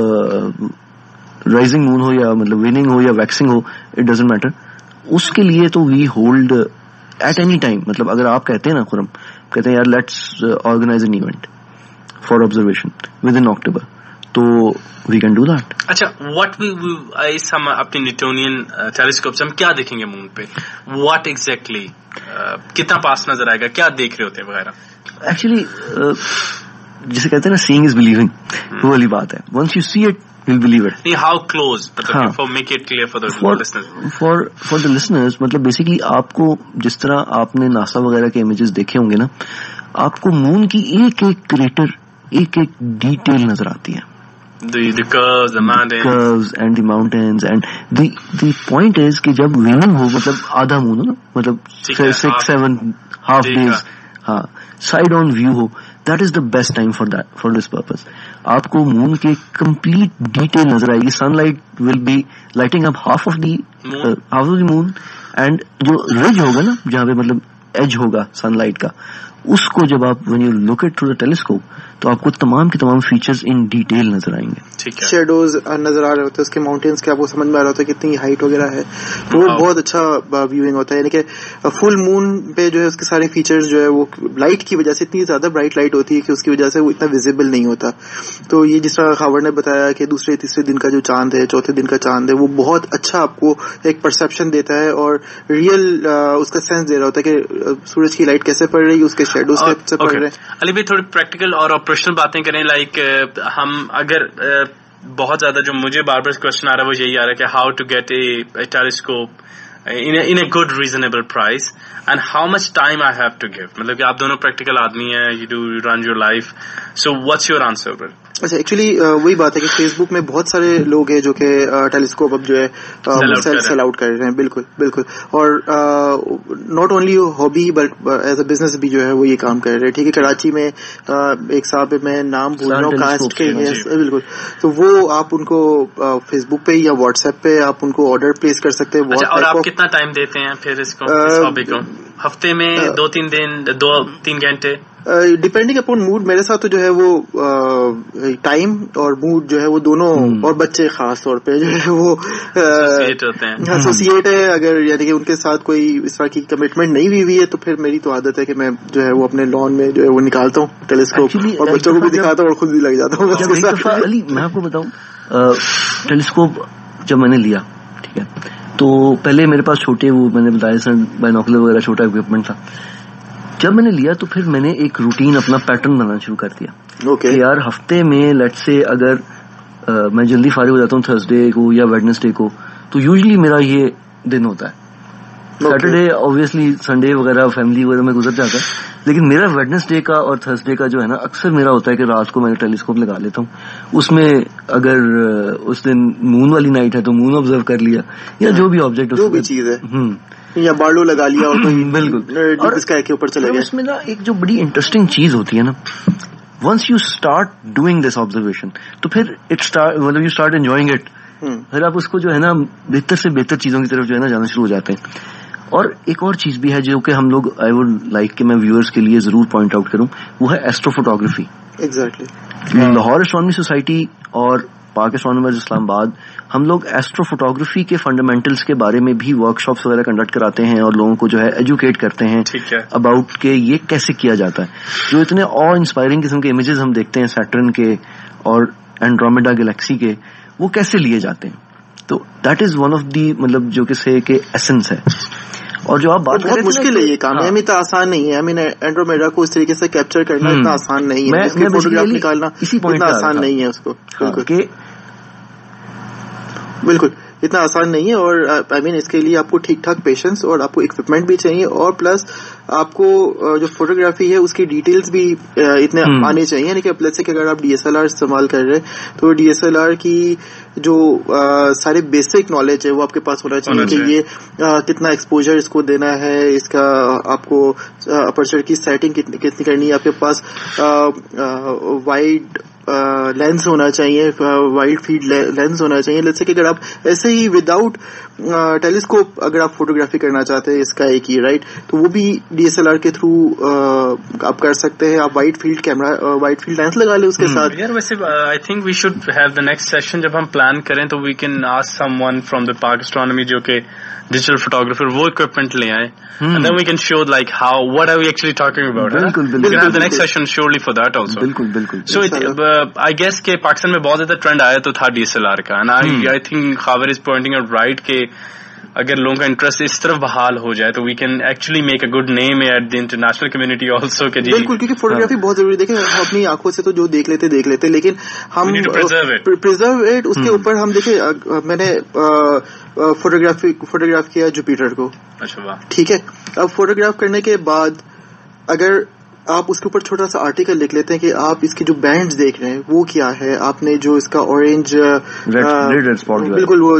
رائزنگ مون ہو یا مطلب وننگ ہو یا ویکسنگ ہو اٹ ڈزنٹ میٹر اس کے لیے تو we hold at any time مطلب اگر آپ کہتے ہیں نا خرم کہتے ہیں یار let's organise an event for observation within October تو وی کین ڈو دیٹ اچھا واٹ ہم اپنی نیٹونین ٹیلیسکوپ سے ہم کیا دیکھیں گے مون پہ واٹ ایگزیکٹلی کتنا پاس نظر آئے گا کیا دیکھ رہے ہوتے ہیں وغیرہ ایکچولی جسے کہتے ہیں نا سینگ از بلیونگ وہ والی بات ہے once you see it will believe it how close for for the listeners مطلب بیسکلی آپ کو جس طرح آپ نے ناسا وغیرہ کے امیجز دیکھے ہوں گے نا آپ کو مون کی ایک ایک کریٹر ایک ایک ڈیٹیل نظر آتی ہے۔ پوائنٹ از کہ جب ویننگ ہو مطلب آدھا مون ہو نا مطلب سکس سیون ہاف ڈیز ہاں side on view who. That is the best time for for this purpose آپ کو مون کی کمپلیٹ ڈیٹیل نظر آئے گی sunlight will be lighting up half of the half of the moon and جو ridge ہوگا نا جہاں پہ مطلب ایج ہوگا سن لائٹ کا اس کو جب آپ when you look at through the telescope تو آپ کو تمام کے تمام فیچرز ان ڈیٹیل نظر آئیں گے۔ شیڈوز نظر آ رہے ہوتے ہیں اس کے ماؤنٹینس کے آپ کو سمجھ میں آ رہا ہوتا ہے کتنی ہائٹ وغیرہ ہے۔ تو وہ بہت اچھا ویونگ ہوتا ہے یعنی کہ فل مون پہ جو ہے اس کے سارے فیچرز جو ہے وہ لائٹ کی وجہ سے اتنی زیادہ برائٹ لائٹ ہوتی ہے کہ اس کی وجہ سے وہ اتنا ویزیبل نہیں ہوتا۔ تو یہ جس طرح خاور نے بتایا کہ دوسرے تیسرے دن کا جو چاند ہے چوتھے دن کا چاند ہے وہ بہت اچھا آپ کو ایک پرسپشن دیتا ہے اور ریئل اس کا سینس دے رہا ہوتا ہے کہ سورج کی لائٹ کیسے پڑ رہی ہے اس کے شیڈوز کیسے پڑ رہے ہیں۔ علی بھائی تھوڑی پریکٹیکل اور پروفیشنل باتیں کریں لائک ہم اگر بہت زیادہ جو مجھے بار بار کوشچن آ رہا ہے، وہ یہی آ رہا ہے کہ how to get a telescope in a good reasonable price and how much time I have to give مطلب کہ آپ دونوں پریکٹیکل آدمی ہیں you do run your life so what's your answer اچھا ایکچولی وہی بات ہے کہ فیس بک میں بہت سارے لوگ ہیں جو کہ ٹیلیسکوپ اب جو ہے سیل آؤٹ کر رہے ہیں۔ بالکل بالکل۔ اور not only hobby but as a business بھی جو ہے وہ یہ کام کر رہے ہیں۔ ٹھیک ہے کراچی میں ایک صاحب میں نام بھول رہا ہوں کاسٹ کے بالکل۔ تو وہ آپ ان کو فیس بک پہ یا واٹس ایپ پہ آپ ان کو آرڈر پلیس کر سکتے ہیں۔ اچھا، اور آپ کتنا ٹائم دیتے ہیں پھر اس کو؟ ہفتے میں دو تین دن دو تین گھنٹے۔ ڈپینڈنگ اپون موڈ میرے ساتھ تو جو ہے وہ ٹائم اور موڈ جو ہے وہ دونوں اور بچے خاص طور پہ جو ہے وہ ایسوسیٹ ہے۔ اگر یعنی کہ ان کے ساتھ کوئی اس طرح کی کمٹمنٹ نہیں ہوئی ہوئی ہے تو پھر میری تو عادت ہے کہ میں جو ہے وہ اپنے لان میں جو ہے وہ نکالتا ہوں ٹیلیسکوپ اور بچوں کو بھی دکھاتا ہوں اور خود بھی لگ جاتا ہوں۔ میں آپ کو بتاؤں ٹیلیسکوپ جب میں نے لیا ٹھیک ہے تو پہلے میرے پاس چھوٹے وہ میں نے بتایا سر بائنوکولر وغیرہ چھوٹا اکوپمنٹ تھا۔ جب میں نے لیا تو پھر میں نے ایک روٹین اپنا پیٹرن بنانا شروع کر دیا۔ Okay. یار ہفتے میں لیٹ سے اگر میں جلدی فارغ ہو جاتا ہوں تھرسڈے کو یا ویڈنسڈے کو تو یوزلی میرا یہ دن ہوتا ہے۔ سیٹرڈے اوبیسلی سنڈے وغیرہ فیملی وغیرہ میں گزر جاتا ہے۔ لیکن میرا ویڈنسڈے کا اور تھرسڈے کا جو ہے نا اکثر میرا ہوتا ہے کہ رات کو میں ٹیلیسکوپ لگا لیتا ہوں۔ اس میں اگر اس دن مون والی نائٹ ہے تو مون آبزرو کر لیا یا جو بھی آبجیکٹ جو بھی چیز ہے۔ یا بارڈو لگا لیا بالکل۔ اس کا اوپر چلا گیا۔ اس میں نا ایک جو بڑی انٹرسٹنگ چیز ہوتی ہے نا once you start doing this observation تو پھر مطلب یو اسٹارٹ انجوائنگ اٹ پھر آپ اس کو جو ہے نا بہتر سے بہتر چیزوں کی طرف جو ہے نا جانا شروع ہو جاتے ہیں۔ اور ایک اور چیز بھی ہے جو کہ ہم لوگ آئی ووڈ لائک کہ میں ویورس کے لیے ضرور پوائنٹ آؤٹ کروں وہ ہے astrophotography Lahore astronomy society اور پاک اسٹرانومرز اسلام آباد ہم لوگ ایسٹرو فوٹوگرافی کے فنڈامنٹلس کے بارے میں بھی ورک شاپس وغیرہ کنڈکٹ کراتے ہیں اور لوگوں کو جو ہے ایجوکیٹ کرتے ہیں اباؤٹ کہ یہ کیسے کیا جاتا ہے۔ جو اتنے اور انسپائرنگ قسم کے امیجز ہم دیکھتے ہیں سیٹرن کے اور اینڈرومیڈا گلیکسی کے وہ کیسے لیے جاتے ہیں؟ تو that is one of the مطلب جو کہ ایسنس ہے۔ اور جو آپ بات بہت مشکل ہے یہ کام ہے ہاں۔ اتنا آسان نہیں ہے۔ مین اینڈرومیڈا کو اس طریقے سے کیپچر کرنا اتنا آسان نہیں ہے۔ فوٹوگراف نکالنا اتنا آسان نہیں ہے اس کو۔ ہاں، بالکل۔ اتنا آسان نہیں ہے اور آئی مین اس کے لیے آپ کو ٹھیک ٹھاک پیشنس اور آپ کو اکوپمنٹ بھی چاہیے اور پلس آپ کو جو فوٹوگرافی ہے اس کی ڈیٹیلز بھی اتنے آنے چاہیے۔ یعنی کہ پلس کہ اگر آپ ڈی ایس ایل آر استعمال کر رہے ہیں تو ڈی ایس ایل آر کی جو سارے بیسک نالج ہے وہ آپ کے پاس ہونا چاہیے کہ یہ کتنا ایکسپوجر اس کو دینا ہے اس کا آپ کو اپرچر کی سیٹنگ کتنی کرنی ہے۔ آپ کے پاس وائڈ لینس ہونا چاہیے وائڈ فیڈ لینس ہونا چاہیے۔ جیسے کہ اگر آپ ایسے ہی وداؤٹ ٹیلیسکوپ اگر آپ فوٹوگرافی کرنا چاہتے ہیں اس کا ایک ہی رائٹ تو وہ بھی ڈی ایس ایل آر کے تھرو آپ کر سکتے ہیں۔ آپ wide field camera wide field lens لگا لیں اس کے ساتھ۔ ویسے I think we should have the next session جب ہم پلان کریں تو we can ask someone from the Pakistan جو کہ ڈیجیٹل فوٹوگرافر وہ اکوپمنٹ لے آئے۔ We can show like how what are actually talking about next session surely for that also بالکل بالکل سو آئی گیس کہ پاکستان میں بہت زیادہ ٹرینڈ آیا تو تھا ڈی ایس ایل آر کا. I think Khawar is pointing out right کہ اگر لوگوں کا انٹرسٹ اس طرف بحال ہو جائے تو we can actually make a good name at the international community also کہ بالکل کیونکہ فوٹوگرافی بہت ضروری دیکھیں ہم اپنی آنکھوں سے تو جو دیکھ لیتے دیکھ لیتے لیکن ہم پرزرو ایٹ اس کے اوپر ہم دیکھیں میں نے فوٹوگرافی فوٹوگراف کیا جوپیٹر کو۔ اچھا ٹھیک ہے؟ اب فوٹوگراف کرنے کے بعد اگر آپ اس کے اوپر چھوٹا سا آرٹیکل لکھ لیتے ہیں کہ آپ اس کے جو بینڈ دیکھ رہے ہیں وہ کیا ہے؟ آپ نے جو اس کا اورینج بالکل وہ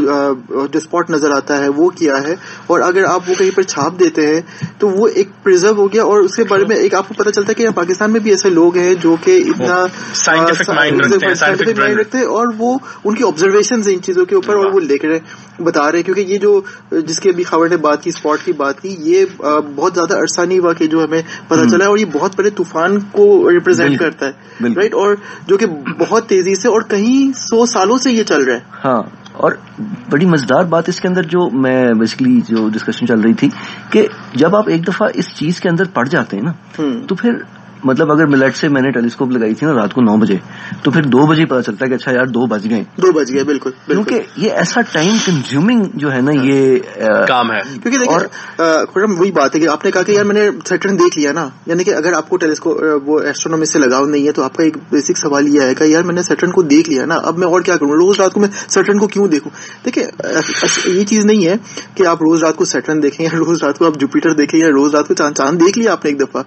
جو اسپاٹ نظر آتا ہے وہ کیا ہے؟ اور اگر آپ وہ کہیں پر چھاپ دیتے ہیں تو وہ ایک پرزرو ہو گیا اور اس کے بارے میں ایک آپ کو پتا چلتا ہے کہ پاکستان میں بھی ایسے لوگ ہیں جو کہ اتنا سائنٹیفک مائنڈ رکھتے ہیں اور وہ ان کی آبزرویشن ان چیزوں کے اوپر اور وہ لکھ رہے بتا رہے کیونکہ یہ جو جس کی ابھی خبر نے بات کی اسپاٹ کی بات کی یہ بہت زیادہ عرصہ نہیں ہوا کہ جو ہمیں پتا چلا ہے اور یہ بہت بہت بڑے طوفان کو ریپرزینٹ کرتا ہے رائٹ اور جو کہ بہت تیزی سے اور کہیں سو سالوں سے یہ چل رہا ہے۔ ہاں اور بڑی مزیدار بات اس کے اندر جو میں بیسکلی جو ڈسکشن چل رہی تھی کہ جب آپ ایک دفعہ اس چیز کے اندر پڑ جاتے ہیں نا تو پھر مطلب اگر ملٹ سے میں نے ٹیلیسکوپ لگائی تھی نا رات کو نو بجے تو پھر دو بجے پتا چلتا ہے کہ اچھا یار دو بج گئے۔ دو بج گئے بالکل کیونکہ یہ ایسا ٹائم کنزیومنگ جو ہے نا یہ کام ہے۔ کیونکہ دیکھیے وہی بات ہے کہ آپ نے کہا کہ یار میں نے سیٹرن دیکھ لیا نا یعنی کہ اگر آپ کو ٹیلیسکوپ وہ ایسٹرونومی سے لگاؤ نہیں ہے تو آپ کا ایک بیسک سوال یہ ہے کہ یار میں نے سیٹرن کو دیکھ لیا نا اب میں اور کیا کروں؟ روز رات کو میں سیٹرن کو کیوں دیکھوں؟ دیکھیں یہ چیز نہیں ہے کہ آپ روز رات کو سیٹرن دیکھیں یا روز رات کو آپ جوپیٹر دیکھیں یا روز رات کو چاند چاند دیکھ لیا آپ نے ایک دفعہ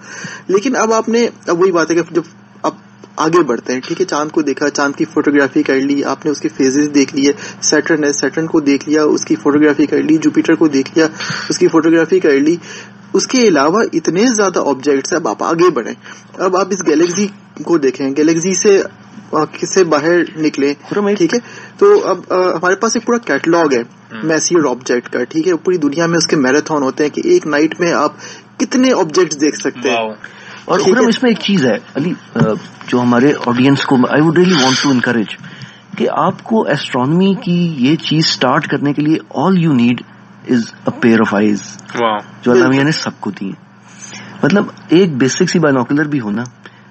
لیکن اب آپ نے اب وہی بات ہے کہ جب آپ آگے بڑھتے ہیں ٹھیک ہے چاند کو دیکھا چاند کی فوٹوگرافی کر لی آپ نے اس کے فیزز دیکھ لیے سیٹرن ہے سیٹرن کو دیکھ لیا اس کی فوٹوگرافی کر لی جوپیٹر کو دیکھ لیا اس کی فوٹوگرافی کر لی۔ اس کے علاوہ اتنے زیادہ آبجیکٹس اب آپ آگے بڑھیں۔ اب آپ اس گیلیکسی کو دیکھیں گیلیکسی سے سے باہر نکلے ٹھیک ہے؟ تو اب ہمارے پاس ایک پورا کیٹلاگ ہے میسیئر آبجیکٹ کا ٹھیک ہے؟ پوری دنیا میں اس کے میراتھن ہوتے ہیں کہ ایک نائٹ میں آپ کتنے آبجیکٹ دیکھ سکتے ہیں۔ اور اکرم اس میں ایک چیز ہے۔ علی جو ہمارے آڈینس کو I would really want to encourage کہ آپ کو ایسٹرانومی کی یہ چیز اسٹارٹ کرنے کے لیے all you need is a pair of eyes جو اللہ میاں نے سب کو دی مطلب ایک بیسک سی بائنوکولر بھی ہونا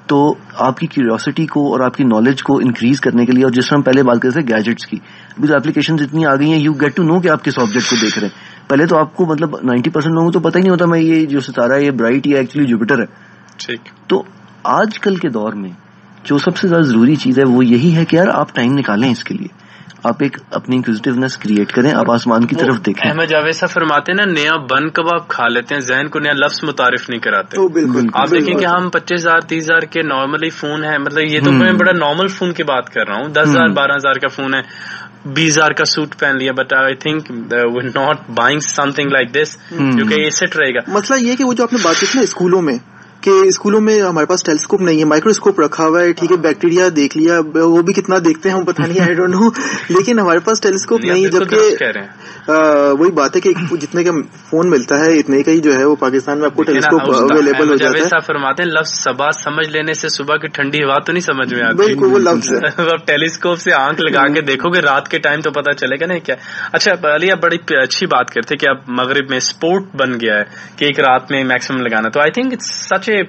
تو آپ کی کیوریوسٹی کو اور آپ کی نالج کو انکریز کرنے کے لیے اور جس طرح ہم پہلے بات کرتے تھے گیجٹس کی۔ ابھی تو اپلیکیشن اتنی آ گئی ہیں یو گیٹ ٹو نو کہ آپ کس آبجیکٹ کو دیکھ رہے ہیں۔ پہلے تو آپ کو مطلب نائنٹی پرسینٹ لوگوں کو تو پتہ ہی نہیں ہوتا میں یہ جو ستارہ ہے یہ برائٹ یا ایکچولی جوپیٹر ہے۔ تو آج کل کے دور میں جو سب سے زیادہ ضروری چیز ہے وہ یہی ہے کہ یار آپ ٹائم نکالیں اس کے لیے۔ آپ ایک اپنی انکوزیٹیونیس کریٹ کریں آپ آسمان کی طرف دیکھیں۔ احمد جاوید صاحب فرماتے ہیں نا نیا بن کباب کھا لیتے ہیں؟ ذہن کو نیا لفظ متعارف نہیں کراتے۔ بالکل آپ دیکھیں کہ ہم پچیس ہزار تیس ہزار کے نارملی فون ہے مطلب یہ تو میں بڑا نارمل فون کی بات کر رہا ہوں۔ دس ہزار بارہ ہزار کا فون ہے۔ بیس ہزار کا سوٹ پہن لیا but I think not buying something like this جو کہ یہ سیٹ رہے گا۔ مسئلہ یہ کہ وہ جو آپ نے بات کی نا اسکولوں میں کہ اسکولوں میں ہمارے پاس ٹیلیسکوپ نہیں ہے مائکروسکوپ رکھا ہوا ہے ٹھیک ہے بیکٹیریا دیکھ لیا وہ بھی کتنا دیکھتے ہیں پتہ نہیں آئی ڈونٹ نو لیکن ہمارے پاس ٹیلیسکوپ نہیں جبکہ وہی بات ہے کہ جتنے کا فون ملتا ہے اتنے کا ہی جو ہے وہ پاکستان میں آپ کو ٹیلیسکوپ اویلیبل ہو جاتا ہے۔ فرماتے ہیں لفظ صبح سمجھ لینے سے صبح کی ٹھنڈی ہوا تو نہیں سمجھ میں آتی۔ بالکل وہ لفظ ہے۔ ٹیلیسکوپ سے آنکھ لگا کے دیکھو گے رات کے ٹائم تو پتا چلے گا نہیں کیا۔ اچھا علی آپ بڑی اچھی بات کرتے کہ اب مغرب میں اسپورٹ بن گیا ہے کہ ایک رات میں میکسیمم لگانا۔ تو آئی تھنک اٹس سچ اے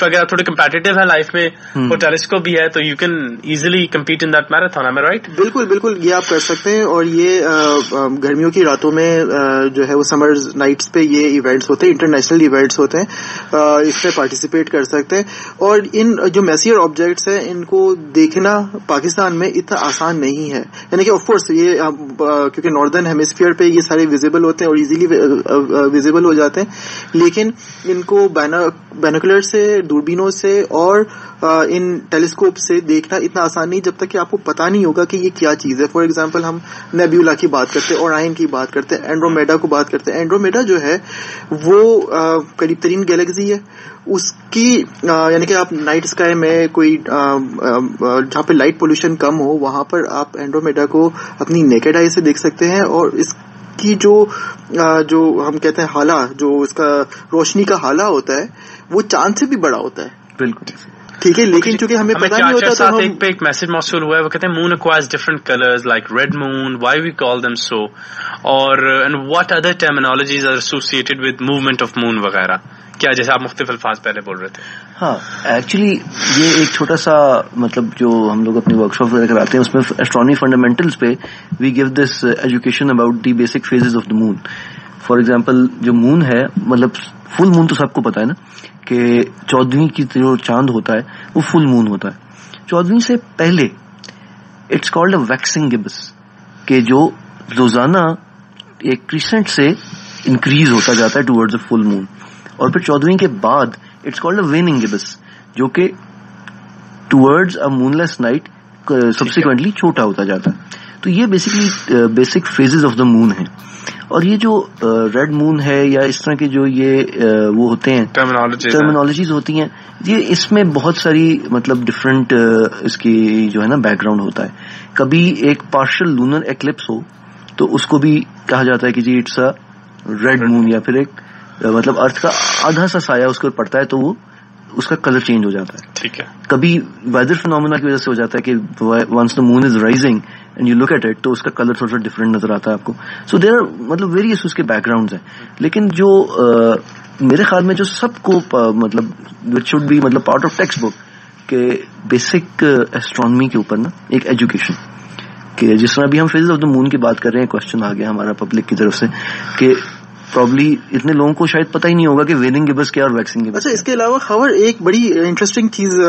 اگر تھوڑے کمپیٹیو ہے لائف میں وہ ٹیلیسکوپ بھی ہے تو you can easily compete in that marathon right بالکل بالکل یہ آپ کر سکتے ہیں اور یہ گرمیوں کی راتوں میں جو ہے وہ سمر نائٹس پہ یہ ایونٹس ہوتے ہیں انٹرنیشنل ایونٹس ہوتے ہیں اس میں پارٹیسپیٹ کر سکتے ہیں۔ اور ان جو میسیئر آبجیکٹس ہیں ان کو دیکھنا پاکستان میں اتنا آسان نہیں ہے۔ یعنی کہ آف کورس یہ کیونکہ ناردرن ہیمسفیئر پہ یہ سارے ویزیبل ہوتے ہیں اور ایزیلی ویزیبل ہو جاتے ہیں لیکن ان کو بینوکولر سے، دوربینوں سے اور ان ٹیلیسکوپ سے دیکھنا اتنا آسان نہیں جب تک کہ آپ کو پتا نہیں ہوگا کہ یہ کیا چیز ہے۔ فار ایگزامپل ہم نیبیولا کی بات کرتے اور آئن کی بات کرتے ہیں اینڈرومیڈا کو بات کرتے۔ ہیں اینڈرومیڈا جو ہے، وہ قریب ترین گیلیکسی ہے۔ اس کی یعنی کہ آپ نائٹ اسکائی میں کوئی جہاں پہ لائٹ پولوشن کم ہو، وہاں پر آپ اینڈرومیڈا کو اپنی نیکڈ آئی سے دیکھ سکتے ہیں اور اس کی جو جو ہم کہتے ہیں حالہ جو اس کا روشنی کا حالہ ہوتا ہے وہ چاند سے بھی بڑا ہوتا ہے۔ بالکل۔ ٹھیک ہے لیکن چونکہ ہمیں پتا نہیں ہوتا ساتھ ایک پہ ایک میسج موصول ہوا ہے وہ کہتے ہیں moon acquires different colours like red moon why we call them so اور what other terminologies are associated with movement of moon وغیرہ؟ کیا جیسے آپ مختلف الفاظ پہلے بول رہے تھے؟ ہاں ایکچولی یہ ایک چھوٹا سا مطلب جو ہم لوگ اپنی ورک شاپ وغیرہ کراتے ہیں، اس میں اسٹرانی فنڈامنٹلس پہ we gave this education about the basic phases of the moon for example جو مون ہے مطلب فل مون تو سب کو پتا ہے نا، کہ چودہویں کی جو چاند ہوتا ہے، وہ فل مون ہوتا ہے۔ چودہویں سے پہلے it's called a waxing gibbous کہ جو روزانہ ایک کریسنٹ سے انکریز ہوتا جاتا ہے ٹوڈز اے فل مون اور پھر چودہویں کے بعد it's called a waning gibbous جو کہ towards a moonless night subsequently چھوٹا ہوتا جاتا ہے۔ تو یہ basically basic phases of the moon ہے اور یہ جو ریڈ مون ہے یا اس طرح کے جو یہ وہ ہوتے ہیں ٹرمینالوجیز ہوتی ہیں یہ اس میں بہت ساری مطلب ڈفرینٹ اس کی جو ہے نا بیک گراؤنڈ ہوتا ہے۔ کبھی ایک پارشل لونر ایکلپس ہو تو اس کو بھی کہا جاتا ہے کہ جی اٹس اے ریڈ مون یا پھر ایک مطلب ارتھ کا آدھا سا سایہ اس کے پڑتا ہے تو وہ اس کا کلر چینج ہو جاتا ہے۔ ٹھیک ہے۔ کبھی ویدر فنومنا کی وجہ سے ہو جاتا ہے کہ once the moon is rising and you look at it تو اس کا کلر تھوڑا سا ڈفرنٹ نظر آتا ہے آپ کو۔ سو دیر آر مطلب ویریس اس کے بیک گراؤنڈ ہیں۔ لیکن جو میرے خیال میں جو سب کو مطلب وٹ شوڈ بی مطلب پارٹ آف ٹیکسٹ بک کہ بیسک ایسٹرانمی کے اوپر نا ایک ایجوکیشن کہ جس طرح ابھی ہم فیز آف دا مون کی بات کر رہے ہیں کوشچن آ گیا ہمارا پبلک کی طرف سے کہ پرابلی اتنے لوگوں کو شاید پتہ ہی نہیں ہوگا کہ ویلنگ گبس کیا اور ویکسنگ گبس اچھا اس کے علاوہ خبر ایک بڑی انٹرسٹنگ چیز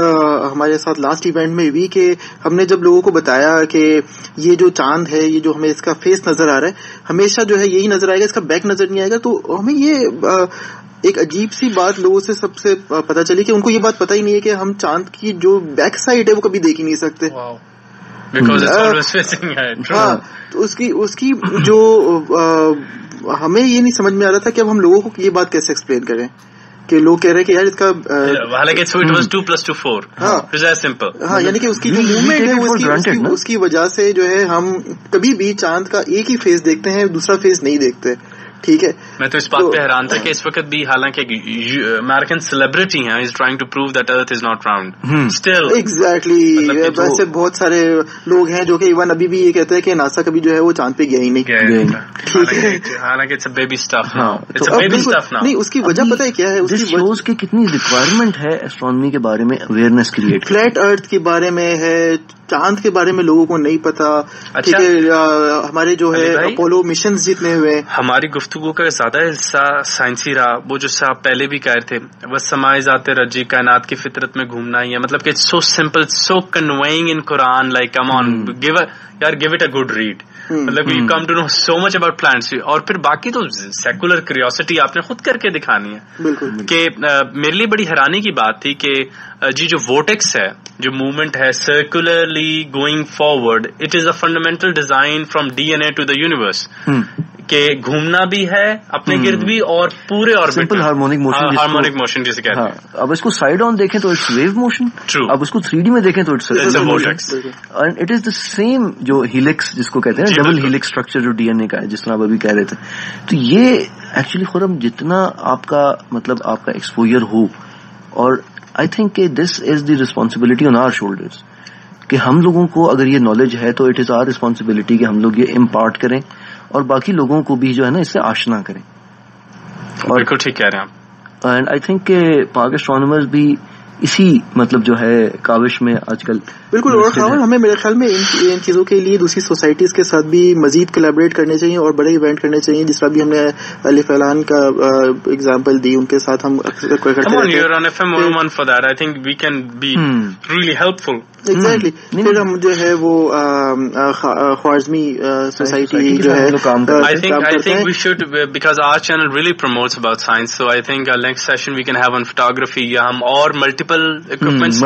ہمارے ساتھ لاسٹ ایونٹ میں ہوئی کہ ہم نے جب لوگوں کو بتایا کہ یہ جو چاند ہے یہ جو ہمیں اس کا فیس نظر آ رہا ہے ہمیشہ جو ہے یہی نظر آئے گا اس کا بیک نظر نہیں آئے گا تو ہمیں یہ ایک عجیب سی بات لوگوں سے سب سے پتا چلی کہ ان کو یہ بات پتا ہی نہیں ہے کہ ہم چاند کی جو بیک سائڈ ہے وہ کبھی دیکھ ہی نہیں سکتے۔ ہاں تو اس کی اس کی جو ہمیں یہ نہیں سمجھ میں آ رہا تھا کہ اب ہم لوگوں کو یہ بات کیسے ایکسپلین کریں کہ لوگ کہہ رہے ہیں کہ یار اس کا ہاں۔ یعنی کہ اس کی جو موومنٹ ہے اس کی وجہ سے جو ہے ہم کبھی بھی چاند کا ایک ہی فیس دیکھتے ہیں دوسرا فیس نہیں دیکھتے۔ ٹھیک ہے۔ میں تو اس بات پہ حیران تھا کہ اس وقت بھی حالانکہ امیرکن سیلیبریٹی ہیں is trying to prove that earth is not round still exactly ویسے بہت سارے لوگ ہیں جو کہ ایون ابھی بھی یہ کہتے ہیں کہ ناسا کبھی جو ہے وہ چاند پہ گیا ہی نہیں۔ حالانکہ اٹس بیبی اسٹف نہیں اس کی وجہ پتہ ہے کیا ہے؟ اس کی کتنی ریکوائرمنٹ ہے اسٹرانمی کے بارے میں اویئرنیس کریٹ فلیٹ ارتھ کے بارے میں ہے چاند کے بارے میں لوگوں کو نہیں پتا ٹھیک ہے ہمارے جو ہے اپولو مشن جتنے ہوئے۔ ہماری گفتگو کا زیادہ حصہ سائنسی رہا۔ وہ جو صاحب پہلے بھی کہہ تھے بس سمائے ذات رجی کائنات کی فطرت میں گھومنا ہی ہے۔ مطلب کہ so simple so knowing in Quran like come on give یار give it a good read مطلب you come to know so much about planets اور پھر باقی تو سیکولر کریوسٹی آپ نے خود کر کے دکھانی ہے۔ کہ میرے لیے بڑی حیرانی کی بات تھی کہ جی جو ووٹیکس ہے جو موومنٹ ہے circularly going forward it is a fundamental design from D N A to the universe کہ گھومنا بھی ہے اپنے گرد بھی اور پورے اور simple harmonic motion harmonic motion جسے کہتے ہیں۔ اب اس کو سائڈ آن دیکھیں تو اٹس ویو موشن اب اس کو تھری ڈی میں دیکھیں تو it's and it is the same جو ہیلکس جس کو کہتے ہیں ڈبل ہیلکس اسٹرکچر جو ڈی این اے کا ہے جس طرح آپ ابھی کہہ رہے تھے۔ تو یہ ایکچولی خورم جتنا آپ کا مطلب آپ کا ایکسپوئر ہو اور آئی تھنک کہ this is the responsibility on our shoulders کہ ہم لوگوں کو اگر یہ نالج ہے تو اٹ از آر ریسپانسبلٹی کہ ہم لوگ یہ امپارٹ کریں اور باقی لوگوں کو بھی جو ہے نا اس سے آشنا کریں۔ بالکل ٹھیک کہہ رہے ہیں اینڈ آئی تھنک کہ پاک اسٹرانومرز بھی اسی مطلب جو ہے کاوش میں آج کل بالکل اور خاور ہمیں میرے خیال میں ان چیزوں کے لیے دوسری سوسائٹیز کے ساتھ بھی مزید کولیبریٹ کرنے چاہیے اور بڑے ایونٹ کرنے چاہیے جس طرح بھی ہم نے علی فیلان کا اگزامپل دی ان کے ساتھ ہم ایگزیکٹلی پھر ہم جو ہے وہ خوارزمی سوسائٹی جو ہے because our channel really promotes about science so I think next session we can have one photography یا ہم اور ملٹیپل اکوپمنٹس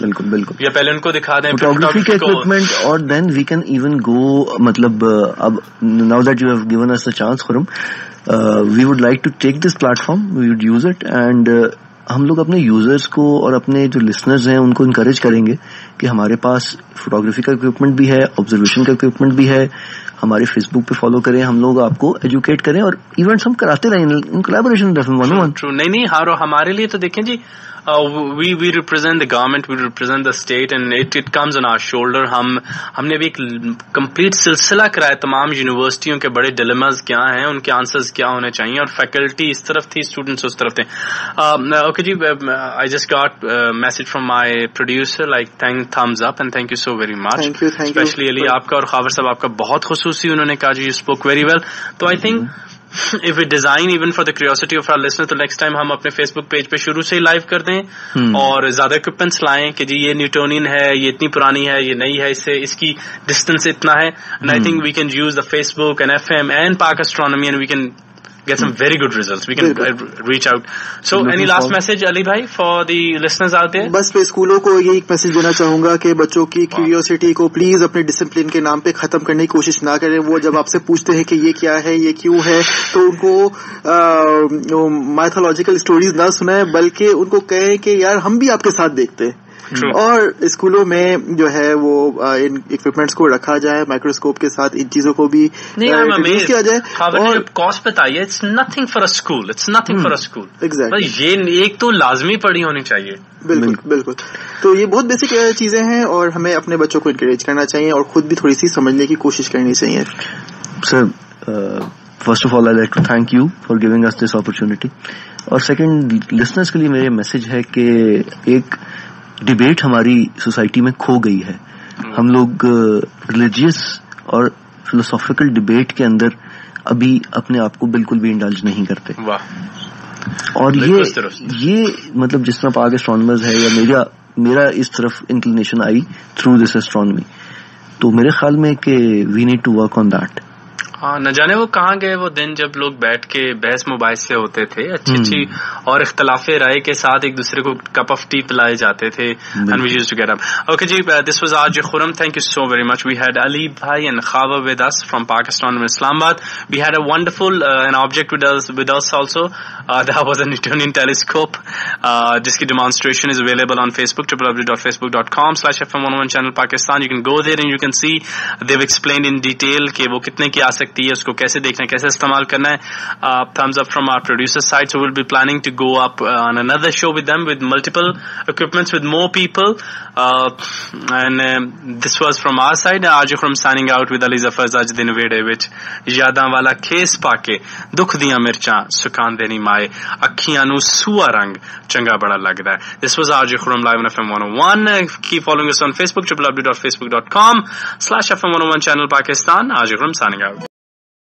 بالکل بالکل۔ یا پہلے ان کو دکھا دیں فوٹوگرافی کے اکوپمنٹ اور دین وی کین ایون گو مطلب اب now that you have given us chance Khurram we would like to take this platform we would use it and ہم لوگ اپنے یوزرس کو اور اپنے جو لسنرز ہیں ان کو انکریج کریں گے کہ ہمارے پاس فوٹوگرافی کا اکوپمنٹ بھی ہے آبزرویشن کا اکوپمنٹ بھی ہے۔ ہمارے فیس بک پہ فالو کریں ہم لوگ آپ کو ایجوکیٹ کریں اور ایونٹس ہم کراتے رہیں ان کولیبوریشن نہیں نہیں ہمارے لیے تو دیکھیں جی we we represent the government we represent the state and it it comes on our shoulder ہم ہم نے بھی ایک کمپلیٹ سلسلہ کرایا تمام یونیورسٹیوں کے بڑے ڈیلیماز کیا ہیں ان کے آنسرز کیا ہونے چاہیے اور فیکلٹی اس طرف تھی اسٹوڈینٹس اس طرف تھے۔ Okay G I just got message from my producer like thank thumbs up and thank you so very much especially Ali آپ کا اور خاور صاحب آپ کا بہت خصوصی انہوں نے کہا جی یو اسپوک ویری ویل تو I think if design even for the curiosity of our listener تو نیکسٹ ٹائم ہم اپنے فیس بک پیج پہ شروع سے ہی لائیو کر دیں اور زیادہ اکوپمنٹس لائیں کہ جی یہ نیوٹونین ہے یہ اتنی پرانی ہے یہ نئی ہے اس سے اس کی ڈسٹینس اتنا ہے. And I think we can use the Facebook and F M and Pak astronomy and we can get some very good results. We can reach out. So, any last message, Ali bhai, for the listeners out there? بس میں اسکولوں کو یہ ایک message دینا چاہوں گا کہ بچوں کی کیوریوسٹی کو پلیز اپنے ڈسپلن کے نام پہ ختم کرنے کی کوشش نہ کریں وہ جب آپ سے پوچھتے ہیں کہ یہ کیا ہے یہ کیوں ہے تو ان کو مائتھولوجیکل اسٹوریز نہ سنائیں بلکہ ان کو کہیں کہ یار ہم بھی آپ کے ساتھ دیکھتے ہیں اور اسکولوں میں جو ہے وہ ان اکوپمنٹس کو رکھا جائے مائکروسکوپ کے ساتھ ان چیزوں کو بھی کیا جائے اور کاسٹ بتائیے it's nothing for school it's nothing for school یہ ایک تو لازمی پڑی ہونی چاہیے۔ بالکل بالکل۔ تو یہ بہت بیسک چیزیں ہیں اور ہمیں اپنے بچوں کو انکریج کرنا چاہیے اور خود بھی تھوڑی سی سمجھنے کی کوشش کرنی چاہیے۔ Sir first of all I like to thank you for giving us this opportunity اور سیکنڈ لسنرس کے لیے میرے میسج ہے کہ ایک ڈبیٹ ہماری سوسائٹی میں کھو گئی ہے۔ ہم لوگ ریلیجیس اور فلوسافیکل ڈبیٹ کے اندر ابھی اپنے آپ کو بالکل بھی انڈلج نہیں کرتے۔ اور یہ یہ مطلب جس طرح پاک اسٹرانومرز ہے یا میرا میرا اس طرف inclination I through this astronomy تو میرے خیال میں کہ we need to work on that ہاں نہ جانے وہ کہاں گئے وہ دن جب لوگ بیٹھ کے بحث موبائل سے ہوتے تھے اچھی اچھی اور اختلاف رائے کے ساتھ ایک دوسرے کو کپ آف ٹی پلائے جاتے تھے okay G this was Aj Khurram thank you so very much we had Ali بھائی and خاوا with us from Pakistan Islamabad we had a wonderful an object with us also was an Newtonian telescope جس کی demonstration is available on Facebook W dot Facebook dot com slash F M one channel Pakistan you can go there and you can see they explain in detail کہ وہ کتنے کی آ سکتے سکتی ہے، اس کو کیسے دیکھنا ہے، کیسے استعمال کرنا ہے۔ Thumbs up from our producer side so will be planning to go up on another show with them with multiple equipments with more people and this was from our side Aj from signing out with Ali Zafar اج دن ویڑے وچ یاداں والا کھیس پا کے دکھ دیاں مرچاں سکان دینی مائے، اکھیاں نو سوا رنگ چنگا بڑا لگدا ہے۔ This was Aj from live F M 101 کی following us on Facebook www.facebook.com slash fm101 channel Pakistan. آج فرام سائننگ آؤٹ